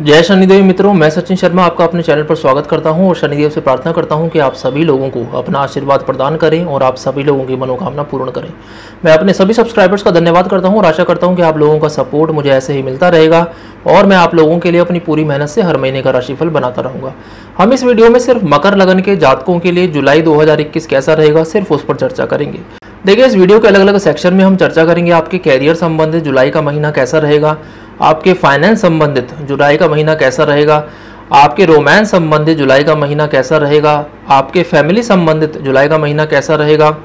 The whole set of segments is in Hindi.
जय शनिदेव मित्रों, मैं सचिन शर्मा आपका अपने चैनल पर स्वागत करता हूँ और शनिदेव से प्रार्थना करता हूँ कि आप सभी लोगों को अपना आशीर्वाद प्रदान करें और आप सभी लोगों की मनोकामना पूर्ण करें। मैं अपने सभी सब्सक्राइबर्स का धन्यवाद करता हूँ और आशा करता हूँ कि आप लोगों का सपोर्ट मुझे ऐसे ही मिलता रहेगा और मैं आप लोगों के लिए अपनी पूरी मेहनत से हर महीने का राशिफल बनाता रहूँगा। हम इस वीडियो में सिर्फ़ मकर लगन के जातकों के लिए जुलाई दो हज़ार इक्कीस कैसा रहेगा सिर्फ़ उस पर चर्चा करेंगे। देखिए, इस वीडियो के अलग अलग सेक्शन में हम चर्चा करेंगे आपके कैरियर संबंधित जुलाई का महीना कैसा रहेगा आपके फाइनेंस संबंधित, जुलाई का महीना कैसा रहेगा? आपके रोमांस संबंधित, जुलाई का महीना कैसा रहेगा? आपके फैमिली संबंधित, जुलाई का महीना कैसा रहेगा?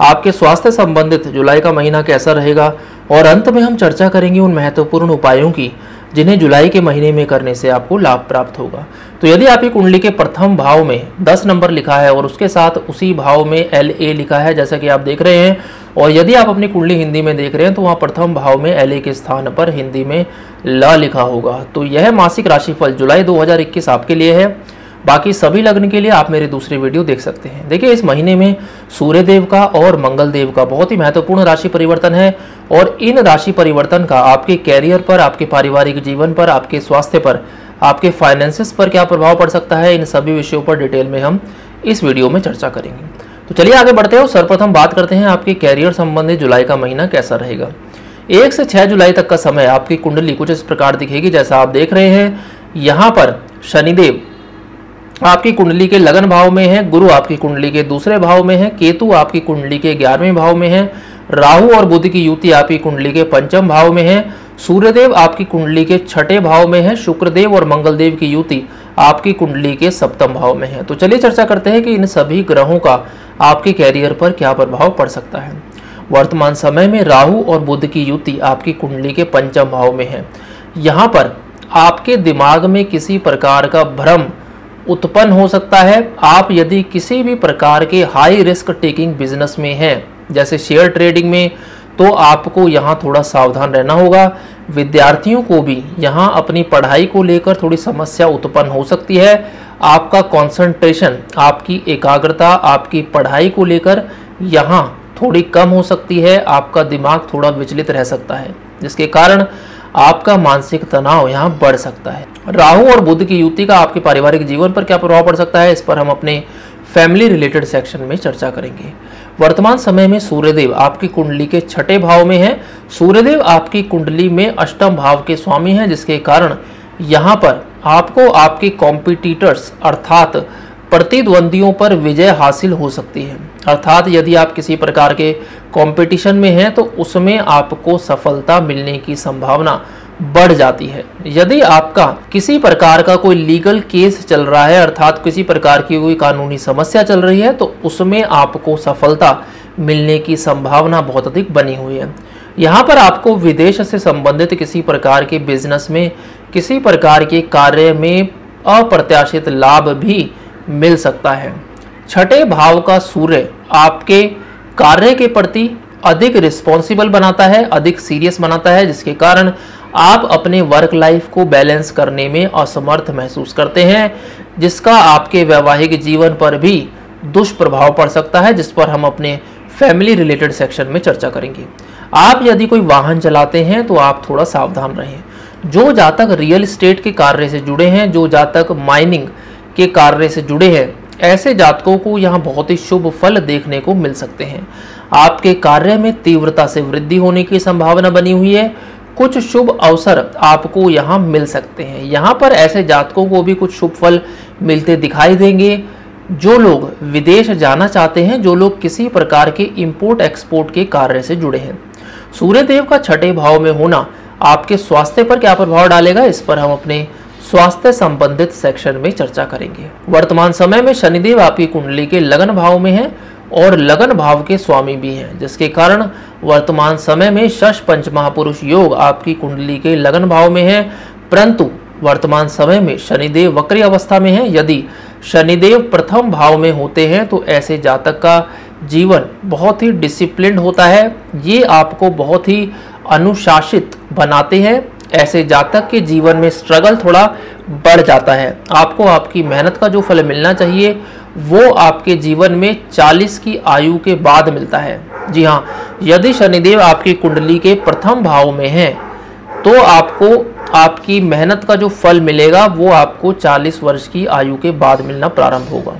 आपके स्वास्थ्य संबंधित, जुलाई का महीना कैसा रहेगा? और अंत में हम चर्चा करेंगे उन महत्वपूर्ण उपायों की, जिन्हें जुलाई के महीने में करने से आपको लाभ प्राप्त होगा। तो यदि आपकी कुंडली के प्रथम भाव में 10 नंबर लिखा है और उसके साथ उसी भाव में एल ए लिखा है, जैसा कि आप देख रहे हैं और यदि आप अपनी कुंडली हिंदी में देख रहे हैं तो वहाँ प्रथम भाव में एल ए के स्थान पर हिंदी में ल लिखा होगा। तो यह मासिक राशिफल जुलाई 2021 आपके लिए है। बाकी सभी लग्न के लिए आप मेरे दूसरे वीडियो देख सकते हैं। देखिए, इस महीने में सूर्य देव का और मंगल देव का बहुत ही महत्वपूर्ण राशि परिवर्तन है और इन राशि परिवर्तन का आपके कैरियर पर, आपके पारिवारिक जीवन पर, आपके स्वास्थ्य पर, आपके फाइनेंसिस पर क्या प्रभाव पड़ सकता है, इन सभी विषयों पर डिटेल में हम इस वीडियो में चर्चा करेंगे। तो चलिए आगे बढ़ते हैं सर्वप्रथम बात करते हैं आपके कैरियर संबंधित जुलाई का महीना कैसा रहेगा। एक से छह जुलाई तक का समय आपकी कुंडली कुछ इस प्रकार दिखेगी, जैसा आप देख रहे हैं। यहाँ पर शनिदेव आपकी कुंडली के लगन भाव में है, गुरु आपकी कुंडली के दूसरे भाव में है, केतु आपकी कुंडली के ग्यारहवें भाव में है, राहु और बुद्ध की युति आपकी कुंडली के पंचम भाव में है, सूर्यदेव आपकी कुंडली के छठे भाव में है, शुक्रदेव और मंगलदेव की युति आपकी कुंडली के सप्तम भाव में है। तो चलिए चर्चा करते हैं कि इन सभी ग्रहों का आपके कैरियर पर क्या प्रभाव पड़ सकता है। वर्तमान समय में राहु और बुध की युति आपकी कुंडली के पंचम भाव में है। यहाँ पर आपके दिमाग में किसी प्रकार का भ्रम उत्पन्न हो सकता है। आप यदि किसी भी प्रकार के हाई रिस्क टेकिंग बिज़नेस में हैं, जैसे शेयर ट्रेडिंग में तो आपको यहाँ थोड़ा सावधान रहना होगा। विद्यार्थियों को भी यहाँ अपनी पढ़ाई को लेकर थोड़ी समस्या उत्पन्न हो सकती है। आपका कंसंट्रेशन आपकी एकाग्रता, आपकी पढ़ाई को लेकर यहाँ थोड़ी कम हो सकती है। आपका दिमाग थोड़ा विचलित रह सकता है, जिसके कारण आपका मानसिक तनाव यहाँ बढ़ सकता है। राहु और बुद्ध की युति का आपके पारिवारिक जीवन पर क्या प्रभाव पड़ सकता है, इस पर हम अपने फैमिली रिलेटेड सेक्शन में चर्चा करेंगे। वर्तमान समय में सूर्यदेव आपकी कुंडली के छठे भाव में है। सूर्यदेव आपकी कुंडली में अष्टम भाव के स्वामी हैं, जिसके कारण यहाँ पर आपको आपके कॉम्पिटिटर्स अर्थात प्रतिद्वंदियों पर विजय हासिल हो सकती है। अर्थात यदि आप किसी प्रकार के कंपटीशन में हैं तो उसमें आपको सफलता मिलने की संभावना बढ़ जाती है। यदि आपका किसी प्रकार का कोई लीगल केस चल रहा है, अर्थात किसी प्रकार की कोई कानूनी समस्या चल रही है तो उसमें आपको सफलता मिलने की संभावना बहुत अधिक बनी हुई है। यहाँ पर आपको विदेश से संबंधित किसी प्रकार के बिज़नेस में, किसी प्रकार के कार्य में अप्रत्याशित लाभ भी मिल सकता है। छठे भाव का सूर्य आपके कार्य के प्रति अधिक रिस्पॉन्सिबल बनाता है, अधिक सीरियस बनाता है, जिसके कारण आप अपने वर्क लाइफ को बैलेंस करने में असमर्थ महसूस करते हैं, जिसका आपके वैवाहिक जीवन पर भी दुष्प्रभाव पड़ सकता है, जिस पर हम अपने फैमिली रिलेटेड सेक्शन में चर्चा करेंगे। आप यदि कोई वाहन चलाते हैं तो आप थोड़ा सावधान रहें। जो जातक रियल स्टेट के कार्य से जुड़े हैं, जो जातक माइनिंग के कार्य से जुड़े हैं, ऐसे जातकों को यहाँ बहुत ही शुभ फल देखने को मिल सकते हैं। आपके कार्य में तीव्रता से वृद्धि होने की संभावना बनी हुई है कुछ शुभ अवसर आपको यहाँ मिल सकते हैं। यहाँ पर ऐसे जातकों को भी कुछ शुभ फल मिलते दिखाई देंगे। जो लोग विदेश जाना चाहते हैं, जो लोग किसी प्रकार के इंपोर्ट एक्सपोर्ट के कार्य से जुड़े हैं। सूर्य देव का छठे भाव में होना आपके स्वास्थ्य पर क्या प्रभाव डालेगा, इस पर हम अपने स्वास्थ्य संबंधित सेक्शन में चर्चा करेंगे। वर्तमान समय में शनिदेव आपकी कुंडली के लगन भाव में है। और लगन भाव के स्वामी भी हैं, जिसके कारण वर्तमान समय में शश पंच महापुरुष योग आपकी कुंडली के लगन भाव में है। परंतु वर्तमान समय में शनिदेव वक्री अवस्था में है। यदि शनिदेव प्रथम भाव में होते हैं तो ऐसे जातक का जीवन बहुत ही डिसिप्लिन होता है। ये आपको बहुत ही अनुशासित बनाते हैं। ऐसे जातक के जीवन में स्ट्रगल थोड़ा बढ़ जाता है। आपको आपकी मेहनत का जो फल मिलना चाहिए, वो आपके जीवन में 40 की आयु के बाद मिलता है। जी हाँ यदि शनिदेव आपकी कुंडली के प्रथम भाव में है तो आपको आपकी मेहनत का जो फल मिलेगा, वो आपको 40 वर्ष की आयु के बाद मिलना प्रारंभ होगा।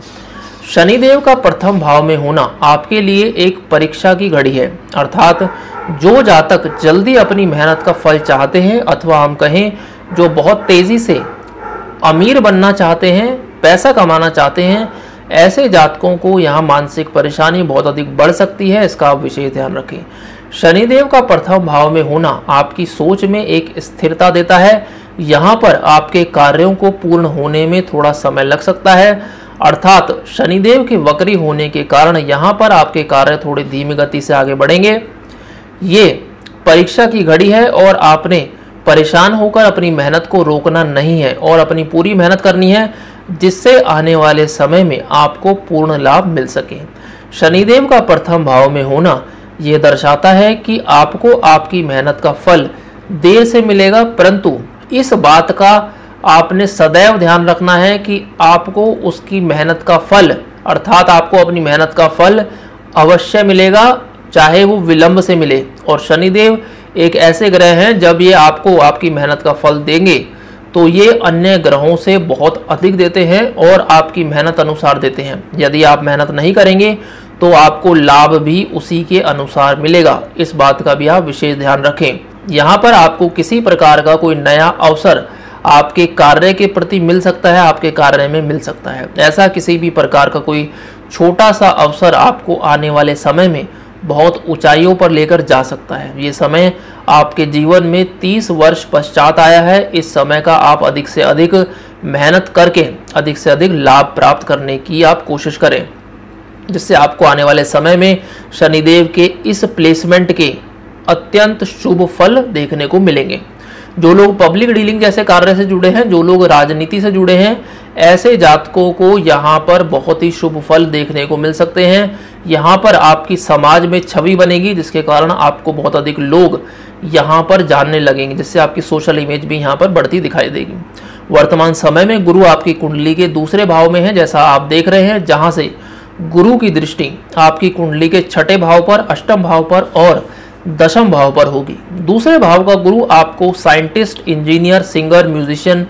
शनिदेव का प्रथम भाव में होना आपके लिए एक परीक्षा की घड़ी है। अर्थात, जो जातक जल्दी अपनी मेहनत का फल चाहते हैं अथवा हम कहें, जो बहुत तेज़ी से अमीर बनना चाहते हैं, पैसा कमाना चाहते हैं, ऐसे जातकों को यहाँ मानसिक परेशानी बहुत अधिक बढ़ सकती है, इसका आप विशेष ध्यान रखें। शनिदेव का प्रथम भाव में होना आपकी सोच में एक स्थिरता देता है। यहाँ पर आपके कार्यों को पूर्ण होने में थोड़ा समय लग सकता है। अर्थात शनिदेव के वक्री होने के कारण यहाँ पर आपके कार्य थोड़ी धीमी गति से आगे बढ़ेंगे। ये परीक्षा की घड़ी है और आपने परेशान होकर अपनी मेहनत को रोकना नहीं है और अपनी पूरी मेहनत करनी है, जिससे आने वाले समय में आपको पूर्ण लाभ मिल सके। शनिदेव का प्रथम भाव में होना यह दर्शाता है कि आपको आपकी मेहनत का फल देर से मिलेगा, परंतु इस बात का आपने सदैव ध्यान रखना है कि आपको उसकी मेहनत का फल, अर्थात आपको अपनी मेहनत का फल अवश्य मिलेगा, चाहे वो विलंब से मिले। और शनिदेव एक ऐसे ग्रह हैं, जब ये आपको आपकी मेहनत का फल देंगे तो ये अन्य ग्रहों से बहुत अधिक देते हैं और आपकी मेहनत अनुसार देते हैं। यदि आप मेहनत नहीं करेंगे तो आपको लाभ भी उसी के अनुसार मिलेगा। इस बात का भी आप विशेष ध्यान रखें। यहाँ पर आपको किसी प्रकार का कोई नया अवसर आपके कार्य के प्रति मिल सकता है, आपके कार्य में मिल सकता है। ऐसा किसी भी प्रकार का कोई छोटा सा अवसर आपको आने वाले समय में बहुत ऊंचाइयों पर लेकर जा सकता है। ये समय आपके जीवन में 30 वर्ष पश्चात आया है। इस समय का आप अधिक से अधिक मेहनत करके, अधिक से अधिक लाभ प्राप्त करने की आप कोशिश करें, जिससे आपको आने वाले समय में शनिदेव के इस प्लेसमेंट के अत्यंत शुभ फल देखने को मिलेंगे। जो लोग पब्लिक डीलिंग जैसे कार्य से जुड़े हैं, जो लोग राजनीति से जुड़े हैं, ऐसे जातकों को यहाँ पर बहुत ही शुभ फल देखने को मिल सकते हैं। यहाँ पर आपकी समाज में छवि बनेगी, जिसके कारण आपको बहुत अधिक लोग यहाँ पर जानने लगेंगे, जिससे आपकी सोशल इमेज भी यहाँ पर बढ़ती दिखाई देगी। वर्तमान समय में गुरु आपकी कुंडली के दूसरे भाव में है, जैसा आप देख रहे हैं, जहाँ से गुरु की दृष्टि आपकी कुंडली के छठे भाव पर, अष्टम भाव पर और दशम भाव पर होगी। दूसरे भाव का गुरु आपको scientist, engineer, singer, musician,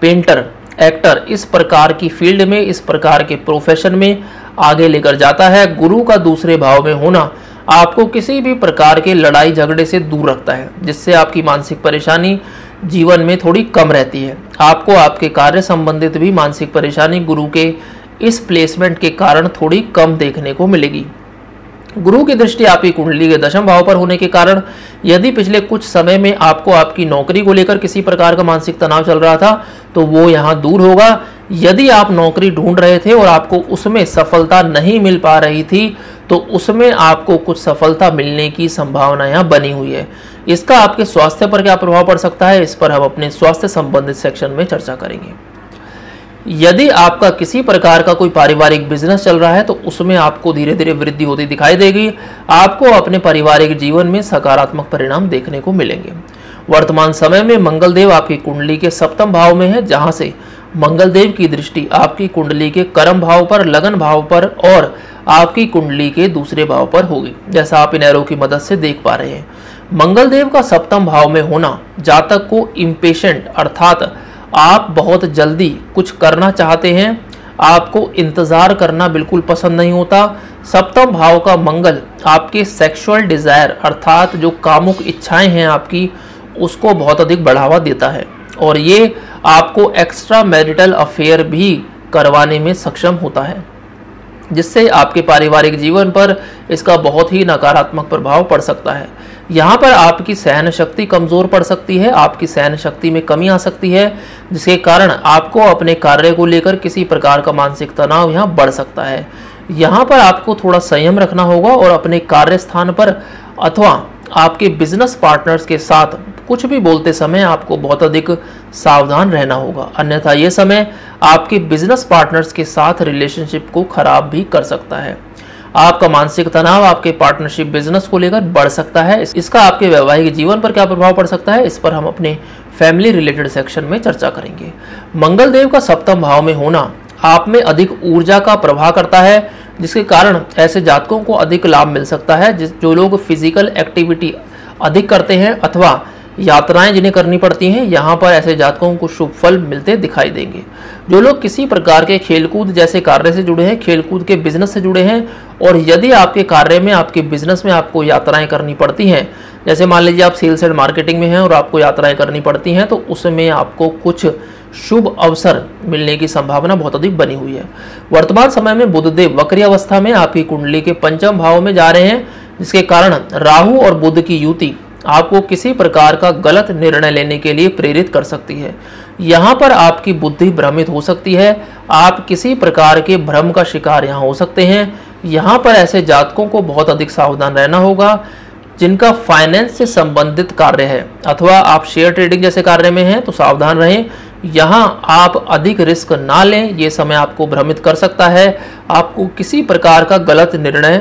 painter, actor इस प्रकार की फ़ील्ड में, इस प्रकार के प्रोफेशन में आगे लेकर जाता है। गुरु का दूसरे भाव में होना आपको किसी भी प्रकार के लड़ाई झगड़े से दूर रखता है, जिससे आपकी मानसिक परेशानी जीवन में थोड़ी कम रहती है। आपको आपके कार्य संबंधित भी मानसिक परेशानी गुरु के इस प्लेसमेंट के कारण थोड़ी कम देखने को मिलेगी। गुरु की दृष्टि आपकी कुंडली के दशम भाव पर होने के कारण, यदि पिछले कुछ समय में आपको आपकी नौकरी को लेकर किसी प्रकार का मानसिक तनाव चल रहा था तो वो यहाँ दूर होगा। यदि आप नौकरी ढूंढ रहे थे और आपको उसमें सफलता नहीं मिल पा रही थी तो उसमें आपको कुछ सफलता मिलने की संभावना यहाँ बनी हुई है। इसका आपके स्वास्थ्य पर क्या प्रभाव पड़ सकता है, इस पर हम अपने स्वास्थ्य संबंधित सेक्शन में चर्चा करेंगे। यदि आपका किसी प्रकार का कोई पारिवारिक बिज़नेस चल रहा है तो उसमें आपको धीरे धीरे वृद्धि होती दिखाई देगी। आपको अपने पारिवारिक जीवन में सकारात्मक परिणाम देखने को मिलेंगे। वर्तमान समय में मंगल देव आपकी कुंडली के सप्तम भाव में है, जहाँ से मंगल देव की दृष्टि आपकी कुंडली के कर्म भाव पर, लगन भाव पर और आपकी कुंडली के दूसरे भाव पर होगी। जैसा आप इन एरो की मदद से देख पा रहे हैं। मंगल देव का सप्तम भाव में होना जातक को इम्पेशेंट अर्थात आप बहुत जल्दी कुछ करना चाहते हैं, आपको इंतज़ार करना बिल्कुल पसंद नहीं होता। सप्तम भाव का मंगल, आपके सेक्सुअल डिज़ायर अर्थात जो कामुक इच्छाएँ हैं आपकी, उसको बहुत अधिक बढ़ावा देता है। और ये आपको एक्स्ट्रा मैरिटल अफेयर भी करवाने में सक्षम होता है, जिससे आपके पारिवारिक जीवन पर इसका बहुत ही नकारात्मक प्रभाव पड़ सकता है। यहाँ पर आपकी सहन शक्ति कमज़ोर पड़ सकती है, आपकी सहन शक्ति में कमी आ सकती है, जिसके कारण आपको अपने कार्य को लेकर किसी प्रकार का मानसिक तनाव यहाँ बढ़ सकता है। यहाँ पर आपको थोड़ा संयम रखना होगा और अपने कार्य स्थान पर अथवा आपके बिज़नेस पार्टनर्स के साथ कुछ भी बोलते समय आपको बहुत अधिक सावधान रहना होगा। अन्यथा ये समय आपके बिज़नेस पार्टनर्स के साथ रिलेशनशिप को खराब भी कर सकता है। आपका मानसिक तनाव, आपके पार्टनरशिप बिज़नेस को लेकर बढ़ सकता है। इसका आपके वैवाहिक जीवन पर क्या प्रभाव पड़ सकता है? इस पर हम अपने फैमिली रिलेटेड सेक्शन में चर्चा करेंगे। मंगल देव का सप्तम भाव में होना आप में अधिक ऊर्जा का प्रभाव करता है, जिसके कारण ऐसे जातकों को अधिक लाभ मिल सकता है, जिस, जो लोग फ़िज़िकल एक्टिविटी अधिक करते हैं अथवा यात्राएँ जिन्हें करनी पड़ती हैं, यहाँ पर ऐसे जातकों को शुभ फल मिलते दिखाई देंगे। जो लोग किसी प्रकार के खेलकूद जैसे कार्य से जुड़े हैं, खेलकूद के बिज़नेस से जुड़े हैं, और यदि आपके कार्य में, आपके बिज़नेस में आपको यात्राएँ करनी पड़ती हैं, जैसे मान लीजिए आप सेल्स एंड मार्केटिंग में हैं और आपको यात्राएँ करनी पड़ती हैं तो उसमें आपको कुछ शुभ अवसर मिलने की संभावना बहुत अधिक बनी हुई है। वर्तमान समय में बुधदेव वक्री अवस्था में आपकी कुंडली के पंचम भाव में जा रहे हैं, जिसके कारण राहु और बुद्ध की युति आपको किसी प्रकार का गलत निर्णय लेने के लिए प्रेरित कर सकती है। यहाँ पर आपकी बुद्धि भ्रमित हो सकती है। आप किसी प्रकार के भ्रम का शिकार यहाँ हो सकते हैं। यहाँ पर ऐसे जातकों को बहुत अधिक सावधान रहना होगा, जिनका फाइनेंस से संबंधित कार्य है, अथवा आप शेयर ट्रेडिंग जैसे कार्य में हैं तो सावधान रहें। यहाँ आप अधिक रिस्क ना लें, ये समय आपको भ्रमित कर सकता है। आपको किसी प्रकार का गलत निर्णय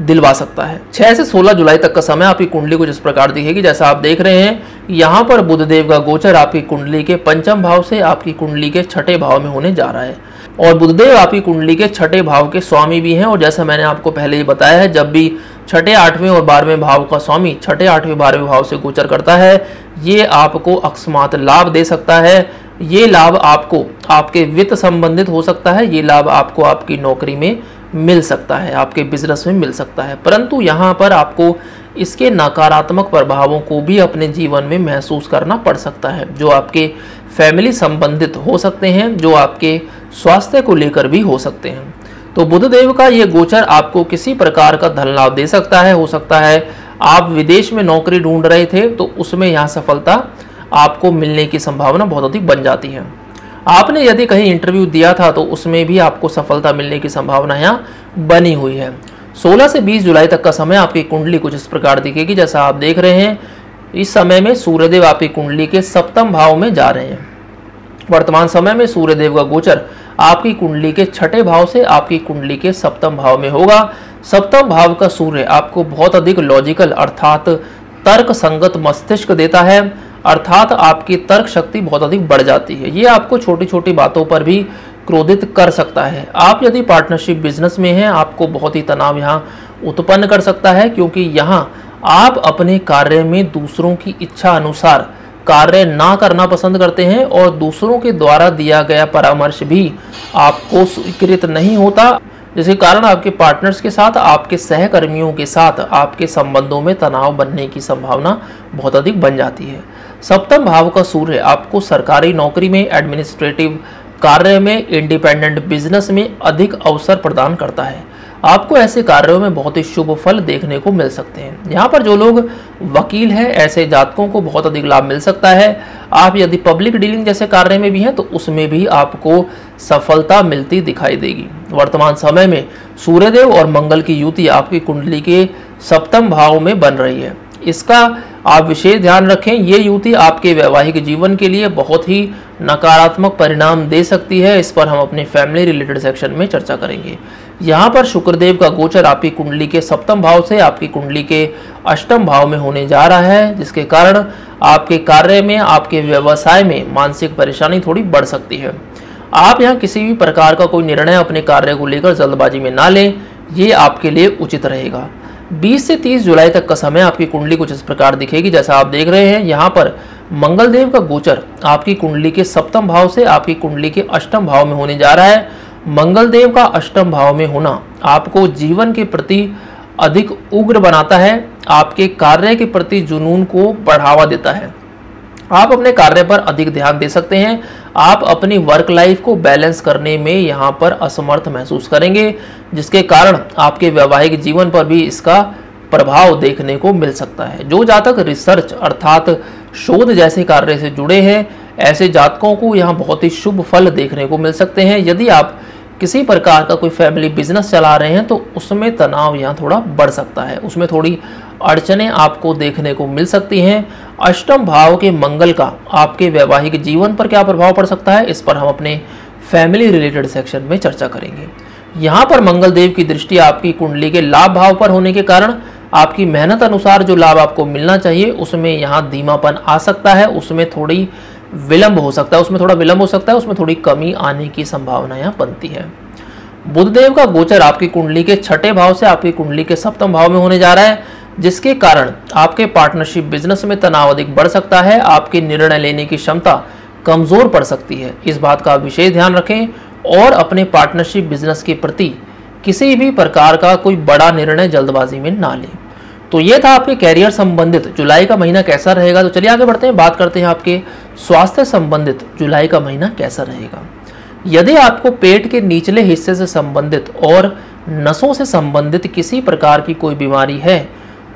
दिलवा सकता है। 6 से 16 जुलाई तक का समय आपकी कुंडली कुछ इस प्रकार दिखेगी, जैसा आप देख रहे हैं, यहाँ पर बुधदेव का गोचर आपकी कुंडली के पंचम भाव से आपकी कुंडली के छठे भाव में होने जा रहा है। और बुधदेव आपकी कुंडली के छठे भाव के स्वामी भी हैं, और जैसा मैंने आपको पहले ही बताया है, जब भी छठे आठवें और बारहवें भाव का स्वामी छठे आठवें, बारहवें भाव से गोचर करता है, ये आपको अकस्मात लाभ दे सकता है। ये लाभ आपको, आपके वित्त संबंधित हो सकता है, ये लाभ आपको आपकी नौकरी में मिल सकता है, आपके बिज़नेस में मिल सकता है। परंतु यहाँ पर आपको इसके नकारात्मक प्रभावों को भी अपने जीवन में महसूस करना पड़ सकता है, जो आपके फैमिली संबंधित हो सकते हैं, जो आपके स्वास्थ्य को लेकर भी हो सकते हैं। तो बुधदेव का ये गोचर आपको किसी प्रकार का धन लाभ दे सकता है। हो सकता है आप विदेश में नौकरी ढूंढ रहे थे तो उसमें यहाँ सफलता आपको मिलने की संभावना बहुत अधिक बन जाती है। आपने यदि कहीं इंटरव्यू दिया था तो उसमें भी आपको सफलता मिलने की संभावना यहाँ बनी हुई है। 16 से 20 जुलाई तक का समय आपकी कुंडली कुछ इस प्रकार दिखेगी, जैसा आप देख रहे हैं। इस समय में सूर्यदेव आपकी कुंडली के सप्तम भाव में जा रहे हैं। वर्तमान समय में सूर्यदेव का गोचर आपकी कुंडली के छठे भाव से आपकी कुंडली के सप्तम भाव में होगा। सप्तम भाव का सूर्य आपको बहुत अधिक लॉजिकल अर्थात तर्क संगत मस्तिष्क देता है। अर्थात आपकी तर्क शक्ति बहुत अधिक बढ़ जाती है। ये आपको छोटी छोटी बातों पर भी क्रोधित कर सकता है। आप यदि पार्टनरशिप बिज़नेस में हैं, आपको बहुत ही तनाव यहाँ उत्पन्न कर सकता है, क्योंकि यहाँ आप अपने कार्य में दूसरों की इच्छा अनुसार कार्य ना करना पसंद करते हैं और दूसरों के द्वारा दिया गया परामर्श भी आपको स्वीकृत नहीं होता। जिसके कारण आपके पार्टनर्स के साथ, आपके सहकर्मियों के साथ, आपके संबंधों में तनाव बनने की संभावना बहुत अधिक बन जाती है। सप्तम भाव का सूर्य आपको सरकारी नौकरी में एडमिनिस्ट्रेटिव कार्य में इंडिपेंडेंट बिज़नेस में अधिक अवसर प्रदान करता है। आपको ऐसे कार्यों में बहुत ही शुभ फल देखने को मिल सकते हैं। यहाँ पर जो लोग वकील हैं, ऐसे जातकों को बहुत अधिक लाभ मिल सकता है। आप यदि पब्लिक डीलिंग जैसे कार्य में भी हैं तो उसमें भी आपको सफलता मिलती दिखाई देगी। वर्तमान समय में सूर्यदेव और मंगल की युति आपकी कुंडली के सप्तम भाव में बन रही है। इसका आप विशेष ध्यान रखें, ये युति आपके वैवाहिक जीवन के लिए बहुत ही नकारात्मक परिणाम दे सकती है। इस पर हम अपने फैमिली रिलेटेड सेक्शन में चर्चा करेंगे। यहाँ पर शुक्रदेव का गोचर आपकी कुंडली के सप्तम भाव से आपकी कुंडली के अष्टम भाव में होने जा रहा है, जिसके कारण आपके कार्य में, आपके व्यवसाय में मानसिक परेशानी थोड़ी बढ़ सकती है। आप यहाँ किसी भी प्रकार का कोई निर्णय अपने कार्य को लेकर जल्दबाजी में ना लें, ये आपके लिए उचित रहेगा। 20 से 30 जुलाई तक का समय आपकी कुंडली कुछ इस प्रकार दिखेगी, जैसा आप देख रहे हैं, यहाँ पर मंगलदेव का गोचर आपकी कुंडली के सप्तम भाव से आपकी कुंडली के अष्टम भाव में होने जा रहा है। मंगलदेव का अष्टम भाव में होना आपको जीवन के प्रति अधिक उग्र बनाता है, आपके कार्य के प्रति जुनून को बढ़ावा देता है। आप अपने कार्य पर अधिक ध्यान दे सकते हैं। आप अपनी वर्क लाइफ को बैलेंस करने में यहाँ पर असमर्थ महसूस करेंगे, जिसके कारण आपके वैवाहिक जीवन पर भी इसका प्रभाव देखने को मिल सकता है। जो जातक रिसर्च अर्थात शोध जैसे कार्य से जुड़े हैं, ऐसे जातकों को यहाँ बहुत ही शुभ फल देखने को मिल सकते हैं। यदि आप किसी प्रकार का कोई फैमिली बिज़नेस चला रहे हैं तो उसमें तनाव यहाँ थोड़ा बढ़ सकता है। उसमें थोड़ी अड़चने आपको देखने को मिल सकती हैं। अष्टम भाव के मंगल का आपके वैवाहिक जीवन पर क्या प्रभाव पड़ सकता है, इस पर हम अपने फैमिली रिलेटेड सेक्शन में चर्चा करेंगे। यहाँ पर मंगल देव की दृष्टि आपकी कुंडली के लाभ भाव पर होने के कारण आपकी मेहनत अनुसार जो लाभ आपको मिलना चाहिए, उसमें यहाँ धीमापन आ सकता है। उसमें थोड़ी विलंब हो सकता है, उसमें थोड़ा विलंब हो सकता है, उसमें थोड़ी कमी आने की संभावना यहाँ बनती है। बुधदेव का गोचर आपकी कुंडली के छठे भाव से आपकी कुंडली के सप्तम भाव में होने जा रहा है, जिसके कारण आपके पार्टनरशिप बिज़नेस में तनाव अधिक बढ़ सकता है, आपके निर्णय लेने की क्षमता कमज़ोर पड़ सकती है। इस बात का विशेष ध्यान रखें और अपने पार्टनरशिप बिज़नेस के प्रति किसी भी प्रकार का कोई बड़ा निर्णय जल्दबाजी में ना लें। तो ये था आपके कैरियर संबंधित। जुलाई का महीना कैसा रहेगा? तो चलिए आगे बढ़ते हैं, बात करते हैं आपके स्वास्थ्य संबंधित जुलाई का महीना कैसा रहेगा? यदि आपको पेट के निचले हिस्से से संबंधित और नसों से संबंधित किसी प्रकार की कोई बीमारी है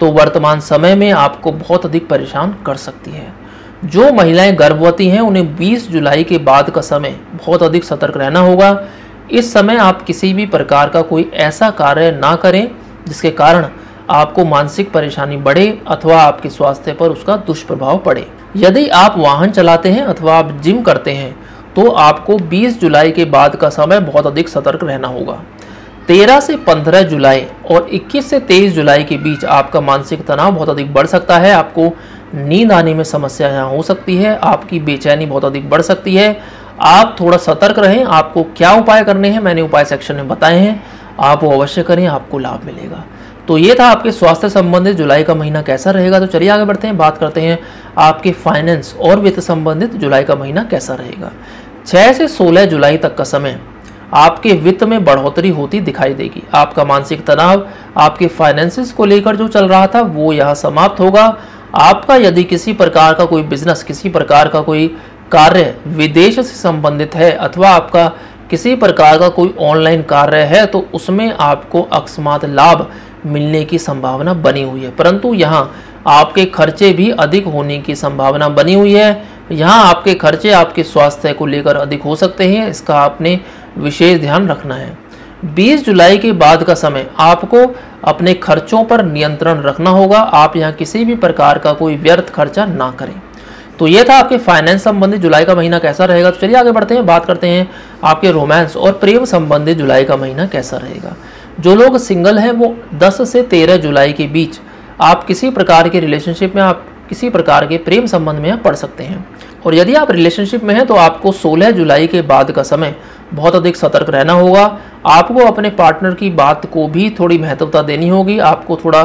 तो वर्तमान समय में आपको बहुत अधिक परेशान कर सकती है। जो महिलाएँ गर्भवती हैं, उन्हें 20 जुलाई के बाद का समय बहुत अधिक सतर्क रहना होगा। इस समय आप किसी भी प्रकार का कोई ऐसा कार्य ना करें, जिसके कारण आपको मानसिक परेशानी बढ़े अथवा आपके स्वास्थ्य पर उसका दुष्प्रभाव पड़े। यदि आप वाहन चलाते हैं अथवा आप जिम करते हैं तो आपको 20 जुलाई के बाद का समय बहुत अधिक सतर्क रहना होगा। 13 से 15 जुलाई और 21 से 23 जुलाई के बीच आपका मानसिक तनाव बहुत अधिक बढ़ सकता है। आपको नींद आने में समस्या यहाँ हो सकती है, आपकी बेचैनी बहुत अधिक बढ़ सकती है। आप थोड़ा सतर्क रहें, आपको क्या उपाय करने हैं मैंने उपाय सेक्शन में बताए हैं। आप वो अवश्य करें, आपको लाभ मिलेगा। तो ये था आपके स्वास्थ्य संबंधित जुलाई का महीना कैसा रहेगा तो चलिए आगे बढ़ते हैं, बात करते हैं आपके फाइनेंस और वित्त संबंधित जुलाई का महीना कैसा रहेगा। 6 से 16 जुलाई तक का समय आपके वित्त में बढ़ोतरी होती दिखाई देगी। आपका मानसिक तनाव, आपके फाइनेंसिस को लेकर जो चल रहा था, वो यहाँ समाप्त होगा। आपका यदि किसी प्रकार का कोई बिज़नेस किसी प्रकार का कोई कार्य विदेश से संबंधित है, अथवा आपका किसी प्रकार का कोई ऑनलाइन कार्य है तो उसमें आपको अकस्मात लाभ मिलने की संभावना बनी हुई है। परंतु यहाँ आपके खर्चे भी अधिक होने की संभावना बनी हुई है। यहाँ आपके खर्चे आपके स्वास्थ्य को लेकर अधिक हो सकते हैं, इसका आपने विशेष ध्यान रखना है। 20 जुलाई के बाद का समय, आपको अपने खर्चों पर नियंत्रण रखना होगा। आप यहाँ किसी भी प्रकार का कोई व्यर्थ खर्चा ना करें। तो ये था आपके फाइनेंस संबंधित जुलाई का महीना कैसा रहेगा? तो चलिए आगे बढ़ते हैं, बात करते हैं आपके रोमांस और प्रेम संबंधित जुलाई का महीना कैसा रहेगा। जो लोग सिंगल हैं वो 10 से 13 जुलाई के बीच, आप किसी प्रकार के रिलेशनशिप में, आप किसी प्रकार के प्रेम संबंध में पढ़ सकते हैं। और यदि आप रिलेशनशिप में हैं तो आपको 16 जुलाई के बाद का समय बहुत अधिक सतर्क रहना होगा। आपको अपने पार्टनर की बात को भी थोड़ी महत्वता देनी होगी, आपको थोड़ा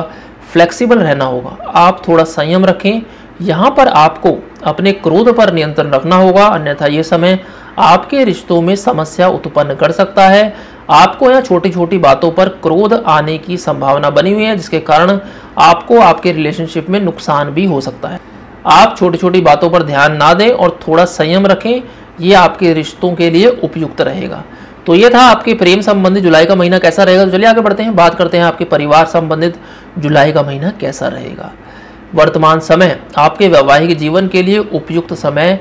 फ्लेक्सिबल रहना होगा। आप थोड़ा संयम रखें यहाँ पर आपको अपने क्रोध पर नियंत्रण रखना होगा, अन्यथा ये समय आपके रिश्तों में समस्या उत्पन्न कर सकता है। आपको यहाँ छोटी छोटी बातों पर क्रोध आने की संभावना बनी हुई है, जिसके कारण आपको आपके रिलेशनशिप में नुकसान भी हो सकता है। आप छोटी छोटी बातों पर ध्यान ना दें और थोड़ा संयम रखें, ये आपके रिश्तों के लिए उपयुक्त रहेगा। तो ये था आपके प्रेम संबंधित जुलाई का महीना कैसा रहेगा। तो चलिए आगे बढ़ते हैं, बात करते हैं आपके परिवार संबंधित जुलाई का महीना कैसा रहेगा। वर्तमान समय आपके वैवाहिक जीवन के लिए उपयुक्त समय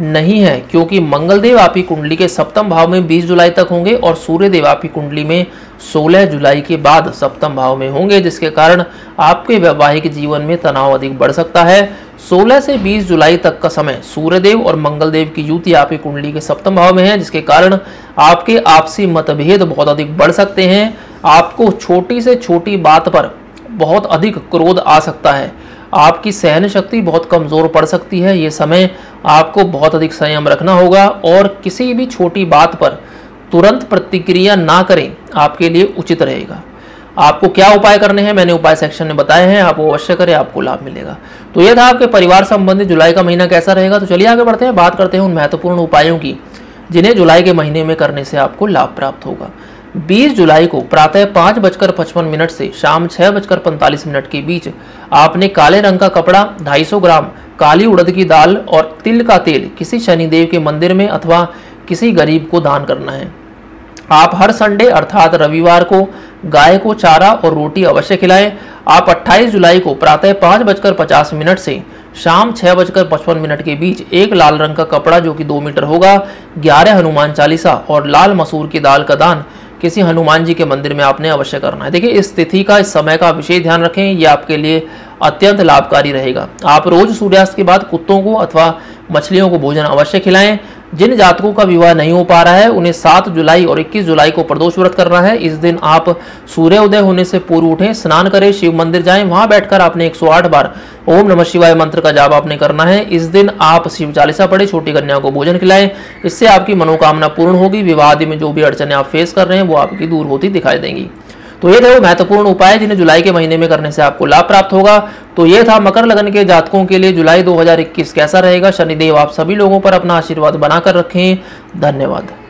नहीं है, क्योंकि मंगलदेव आपकी कुंडली के सप्तम भाव में 20 जुलाई तक होंगे और सूर्य देव आपकी कुंडली में 16 जुलाई के बाद सप्तम भाव में होंगे, जिसके कारण आपके वैवाहिक जीवन में तनाव अधिक बढ़ सकता है। 16 से 20 जुलाई तक का समय सूर्यदेव और मंगलदेव की युति आपकी कुंडली के सप्तम भाव में है, जिसके कारण आपके आपसी मतभेद बहुत अधिक बढ़ सकते हैं। आपको छोटी से छोटी बात पर बहुत अधिक क्रोध आ सकता है। आपकी सहन शक्ति बहुत कमज़ोर पड़ सकती है। ये समय आपको बहुत अधिक संयम रखना होगा और किसी भी छोटी बात पर तुरंत प्रतिक्रिया ना करें, आपके लिए उचित रहेगा। आपको क्या उपाय करने हैं? मैंने उपाय सेक्शन में बताए हैं। आप वो अवश्य करें, आपको लाभ मिलेगा। तो यह था आपके परिवार संबंधित जुलाई का महीना कैसा रहेगा? तो चलिए आगे बढ़ते हैं। बात करते हैं उन महत्वपूर्ण उपायों की, जिन्हें जुलाई के महीने में करने से आपको लाभ प्राप्त होगा। 20 जुलाई को प्रातः पाँच बजकर पचपन मिनट से शाम छः बजकर पैंतालीस मिनट के बीच आपने काले रंग का कपड़ा 250 ग्राम, काली उड़द की दाल और तिल का तेल किसी शनिदेव के मंदिर में अथवा किसी गरीब को दान करना है। आप हर संडे अर्थात रविवार को गाय को चारा और रोटी अवश्य खिलाएँ। आप 28 जुलाई को प्रातः पाँच बजकर पचास मिनट से शाम छः बजकर पचपन मिनट के बीच एक लाल रंग का कपड़ा जो कि दो मीटर होगा, ग्यारह हनुमान चालीसा और लाल मसूर की दाल का दान किसी हनुमान जी के मंदिर में आपने अवश्य करना है। देखिए, इस तिथि का, इस समय का विशेष ध्यान रखें, ये आपके लिए अत्यंत लाभकारी रहेगा। आप रोज सूर्यास्त के बाद कुत्तों को अथवा मछलियों को भोजन अवश्य खिलाएँ जिन जातकों का विवाह नहीं हो पा रहा है, उन्हें 7 जुलाई और 21 जुलाई को प्रदोष व्रत करना है। इस दिन आप सूर्य उदय होने से पूर्व उठें, स्नान करें, शिव मंदिर जाएँ, वहाँ बैठकर आपने 108 बार ओम नमः शिवाय मंत्र का जाप आपने करना है। इस दिन आप शिव चालीसा पढ़े, छोटी कन्या को भोजन खिलाएँ, इससे आपकी मनोकामना पूर्ण होगी। विवाह आदि में जो भी अड़चने आप फेस कर रहे हैं, वो आपकी दूर होती दिखाई देंगी। तो ये थे वो महत्वपूर्ण उपाय जिन्हें जुलाई के महीने में करने से आपको लाभ प्राप्त होगा। तो ये था मकर लगन के जातकों के लिए जुलाई 2021 कैसा रहेगा। शनिदेव आप सभी लोगों पर अपना आशीर्वाद बनाकर रखें। धन्यवाद।